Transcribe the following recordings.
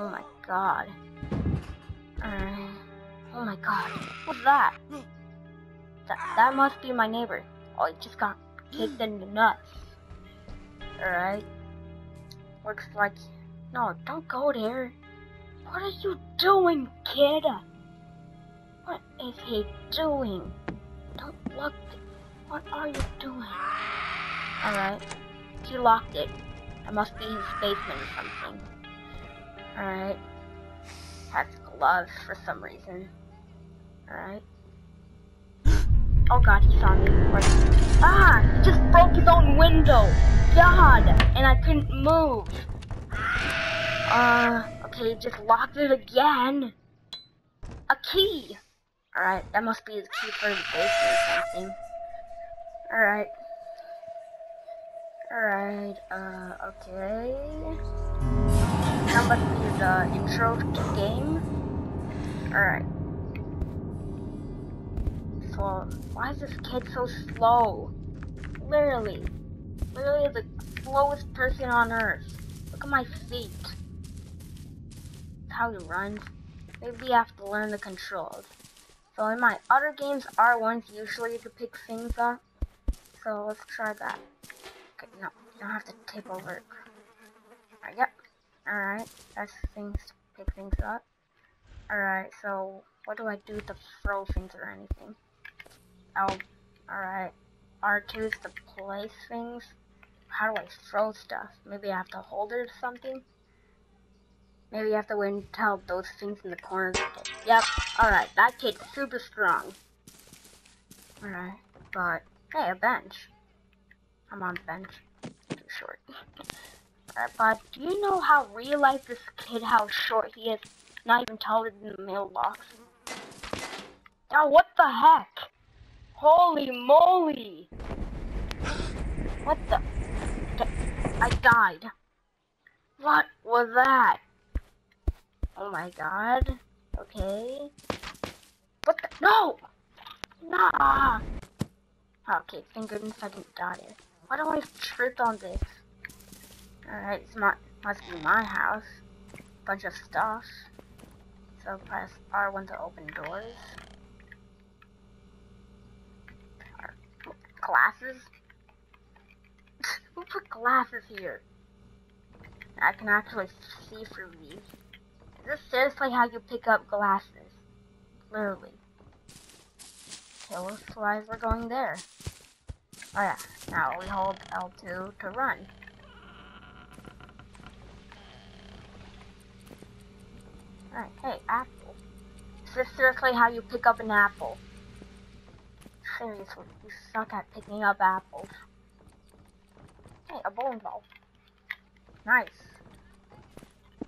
Oh my god. Alright. Oh my god. What's that? That, that must be my neighbor. Oh, he just got kicked in the nuts. Alright. Looks like... No, don't go there. What are you doing, kid? What is he doing? Don't look. What are you doing? Alright. He locked it. It must be his basement or something. Alright. Has gloves for some reason. Alright. Oh god, he saw me. Where- Ah! He just broke his own window! God! And I couldn't move. Uh, okay, just locked it again. A key! Alright, that must be the key for the basement or something. Alright. Alright, uh, okay. Must be the intro to game. Alright. So, why is this kid so slow? Literally. Literally the slowest person on earth. Look at my feet. That's how he runs. Maybe you have to learn the controls. So in my other games, R1's usually to pick things up. So let's try that. Okay, no, you don't have to tip over it. Alright, yep. Alright, that's things to pick things up. Alright, so what do I do to throw things or anything? Oh, alright. R2 is to place things. How do I throw stuff? Maybe I have to hold it or something? Maybe you have to wait until those things in the corner get. Yep, alright, that kid's super strong. Alright, but, hey, a bench. I'm on the bench. But do you know how real life this kid, how short he is? Not even taller than the mailbox. Now what the heck? Holy moly! What the? I died. What was that? Oh my god. Okay. What the? No! Nah! Okay, thank goodness I didn't die. Why do I trip on this? Alright, it's not, must be my house. Bunch of stuff. So press R1 to open doors. R- Glasses? Who put glasses here? I can actually see through these. Is this seriously how you pick up glasses? Literally. Okay, looks like we're going there. Oh yeah, now we hold L2 to run. Alright, hey, apple. Is this seriously how you pick up an apple? Seriously, you suck at picking up apples. Hey, a bowling ball. Nice.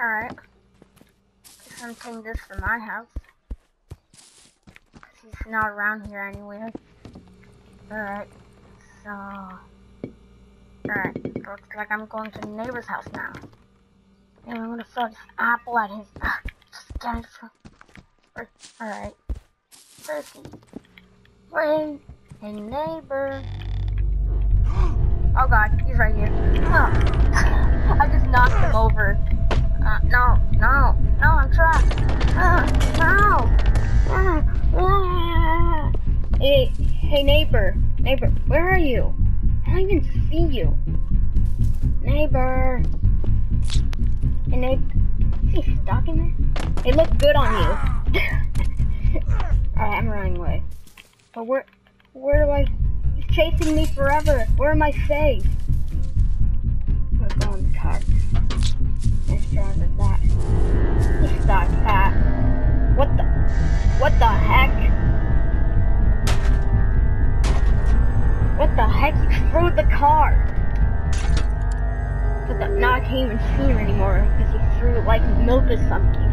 Alright. I'm taking this to my house. Cause he's not around here anywhere. Alright. So... Alright. Looks like I'm going to the neighbor's house now. And I'm gonna throw this apple at his... Just from... Alright. He? Wait. Hey, neighbor. Oh god, he's right here. Oh. I just knocked him over. Uh, no, no, no, I'm trapped. Uh, no. Uh. Hey, hey, neighbor, neighbor, where are you? I don't even see you. Neighbor. Hey, neighbor. Is he stuck in there? It looks good on you. Alright, I'm running away. But where, where do I? He's chasing me forever. Where am I safe? I'm gonna go in the car. Nice driver that. He's stuck fat. What the? What the heck? What the heck? You threw the car. But the, now I can't even see him anymore because he or something.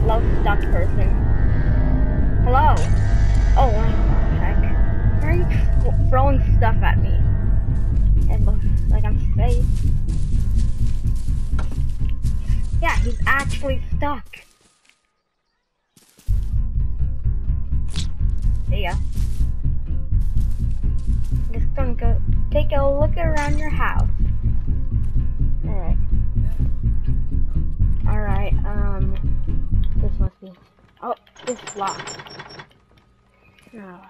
Hello, stuck person. Hello. Oh, the heck? Why are you throwing stuff at me? It looks like I'm safe. Yeah, he's actually stuck. See ya. I'm just gonna go take a It's locked. No.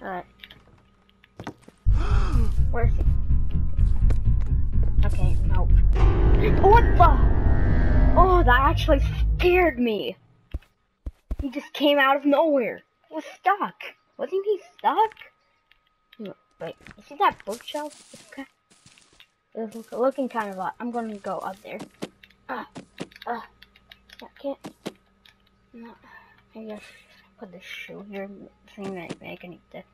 Alright. Where's he? Okay, nope. What the? Oh, that actually scared me. He just came out of nowhere. He was stuck. Wasn't he stuck? No, wait, you see that bookshelf? It's, kind it's looking kind of odd. I'm gonna go up there. Ah, ah, I can't. No, I guess put the shoe here. Seeing that make any difference.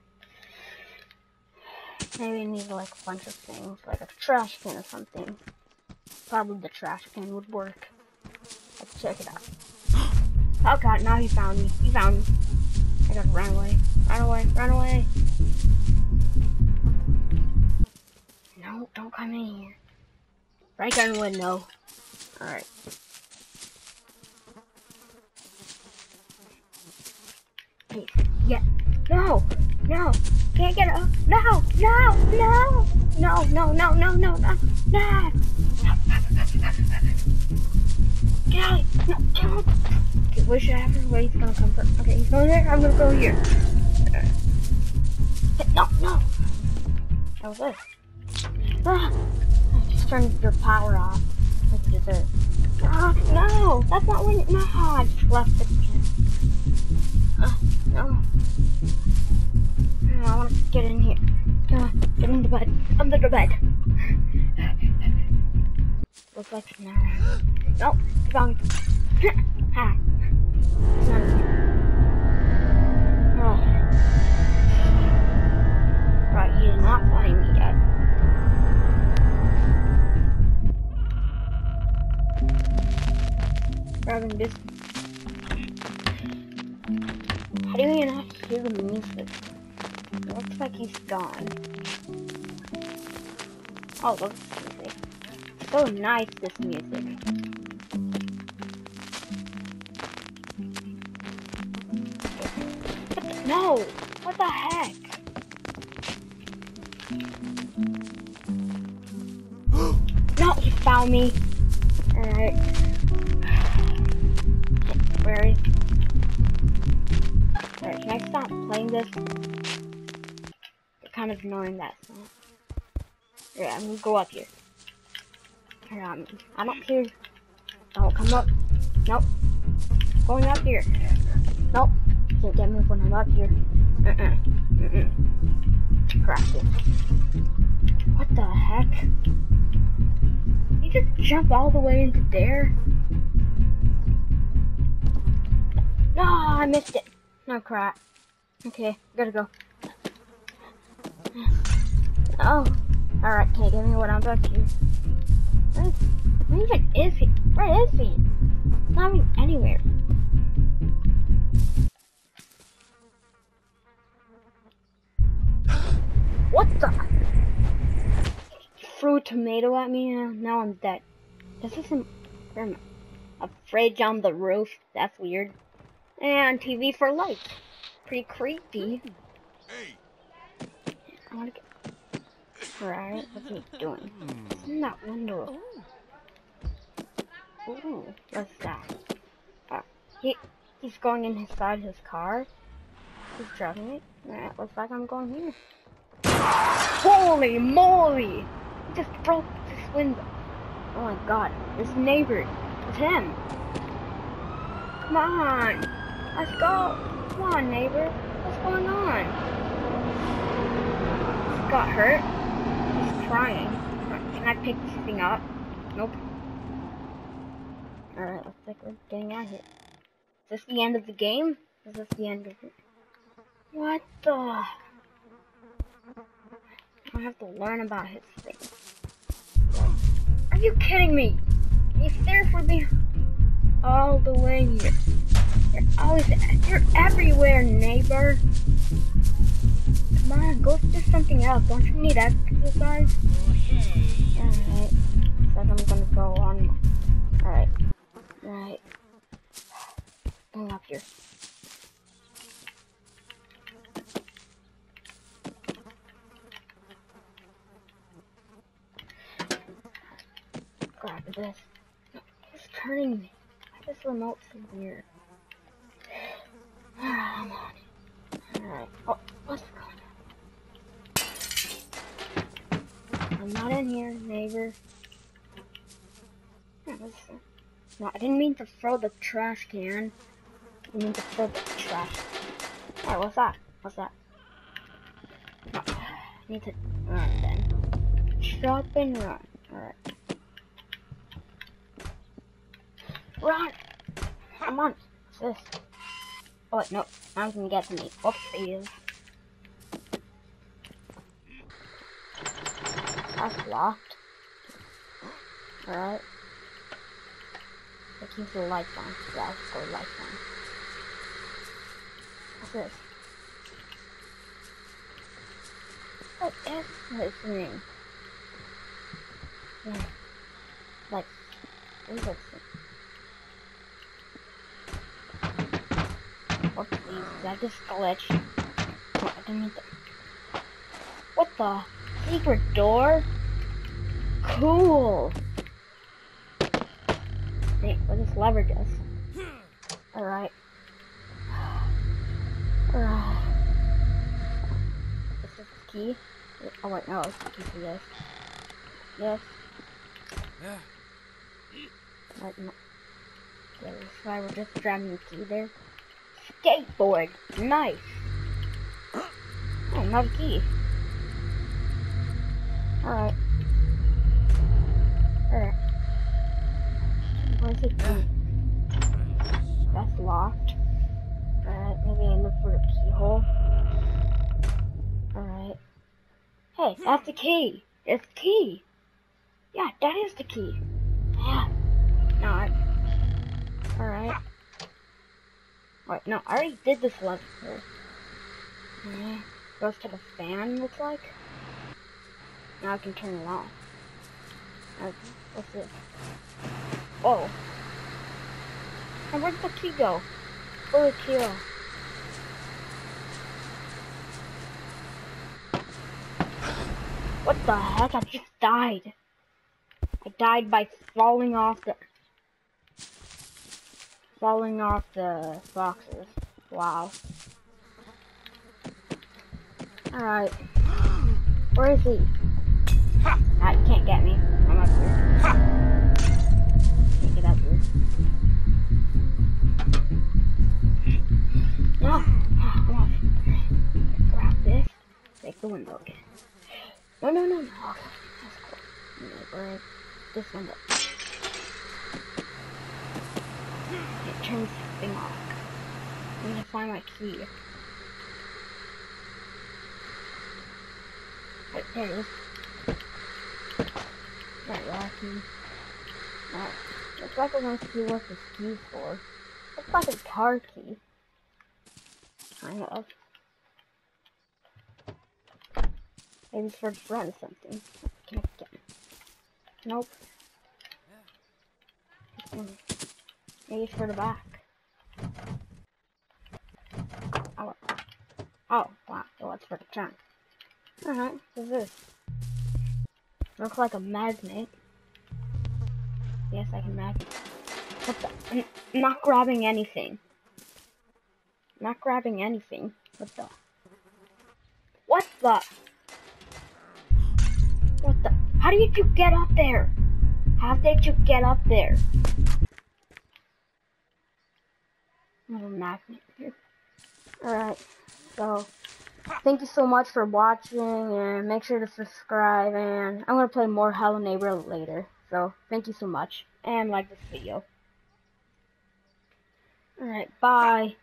Maybe I need like a bunch of things, like a trash can or something. Probably the trash can would work. Let's check it out. Oh god, now he found me. He found me. I gotta run away. Run away, run away. No, don't come in here. Right gun window. Alright. Yeah. No! No! Can't get up! No! No! No! No! No! No! No! No! No! No! Get out! No! Don't! Okay, where should I have where he's gonna come from? Okay, he's going there. I'm gonna go here. No! No! That was it. Ah! Just turn your power off. You deserve. Ah! No! That's not when. No! I just left it. Uh, no. I want to get in here. Uh, get the bed. Under the bed. Looks like now. Nope. Me. ha. Oh. Right, he not find me yet. Grabbing this. Do you not hear the music? It looks like he's gone. Oh, look at music. So nice, this music. No! What the heck? no, he found me. Alright. Playing this? Kind of annoying that song. Yeah, I'm gonna go up here. I'm, I'm up here. Don't oh, come up. Nope. Going up here. Nope. Can't get me when I'm up here. Uh-uh. Mm-mm. Crap. What the heck? You just jump all the way into there? No, I missed it. No crap. Okay, gotta go. Oh, alright, can't give me what I'm back here. Where, is, where even is he? Where is he? Not even anywhere. What the? Threw a tomato at me and now I'm dead. This isn't. I'm afraid on the roof. That's weird. And TV for life. Pretty creepy. Hey, I wanna get. Right, what's he doing? What's in that window? Ooh, what's that? Uh, he he's going inside his his car. He's driving it. Alright, looks like I'm going here. Holy moly! He just broke this window. Oh my god, this neighbor. It's him. Come on. Let's go. Come on, neighbor. What's going on? He got hurt. He's crying. Can I pick this thing up? Nope. Alright, looks like we're getting out of here. Is this the end of the game? Is this the end of it? What the? I have to learn about his thing. Are you kidding me? He's there for me all the way here. Oh, you're always, you're everywhere, neighbor. Come on, go do something else. Don't you need exercise? Alright. So I'm gonna go on. Alright. Alright. Going up here. Grab this. It's turning me. This remote so weird? Alright. Oh, what's going on? I'm not in here, neighbor. No, I didn't mean to throw the trash can. I mean to throw the trash. Alright, what's that? What's that? No, I need to run then. Stop and run. Alright. Run! Come on. What's this? Oh wait, no. It's gonna get to me. Oopsies. That's locked. Alright. It keeps the lights on. Yeah, let's go lights on. What's this? What is this thing? Yeah. Like, what is this thing? Oh, I didn't. What the? Secret door? Cool! Wait, what this lever does? Alright. Alright. Is this the key? Oh wait, no, it's the key for this. Yes. Yeah. Right, no. Yeah, why we're just grabbing the key there. Skateboard! Nice! Oh, another key. Alright. Alright. Where's key? That's locked. Alright, maybe I look for the keyhole. Alright. Hey, that's the key! It's the key! Yeah, that is the key! Yeah. Not. Alright. Wait, no, I already did this level. Yeah. Goes to the fan, looks like. Now I can turn it off. Okay, what's this? Oh. And where'd the key go? Where'd the key? What the heck? I just died. I died by falling off the... Falling off the boxes. Wow. Alright. Where is he? Ah, you can't get me. I'm up here. Can't get up here. No! Ah, Come on. Grab this. Take the window again. No, no, no, no. Okay, that's cool. Break this window. It turns this thing off. I'm gonna find my key. Right, there it is. Right, Rocky. Right. Looks like I want to see what this key's for. Looks like a car key. Kind of. Maybe it's for the or something. Can I get it? Nope. Maybe it's for the back. Oh. Oh, wow. Well, it's for the trunk. Alright, what's this? Looks like a magnet. Yes, I can magnet. What the? I'm not grabbing anything. Not grabbing anything. What the? What the? What the? How did you get up there? How did you get up there? Little magnet here. Alright, so thank you so much for watching and make sure to subscribe and I'm gonna play more Hello Neighbor later. So thank you so much and like this video. Alright, bye.